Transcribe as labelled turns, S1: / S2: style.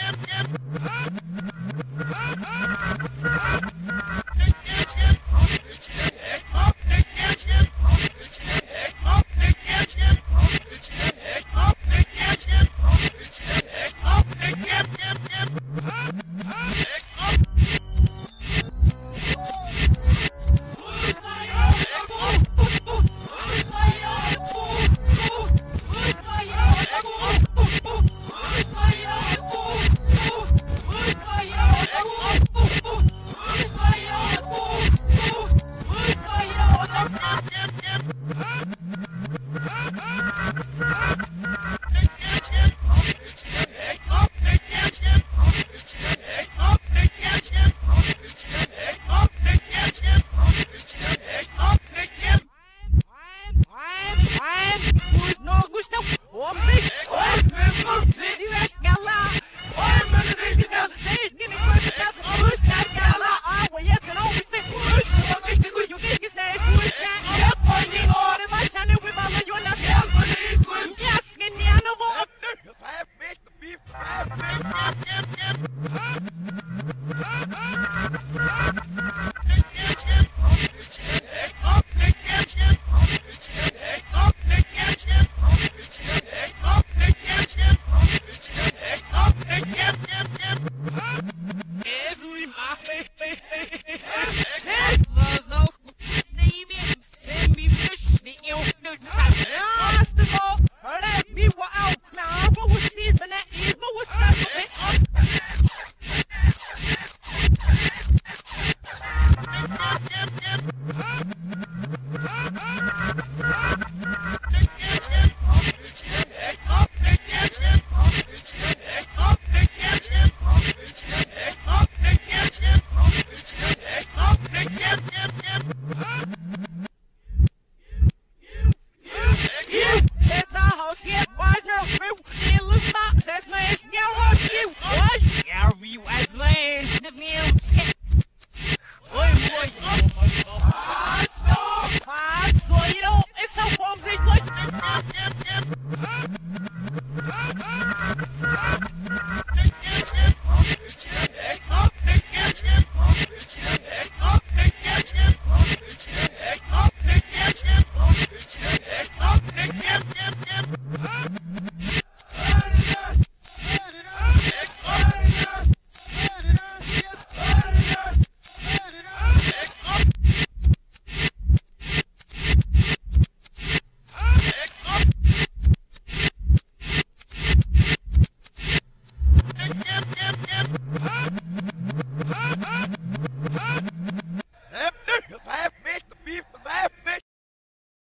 S1: Yep, yep.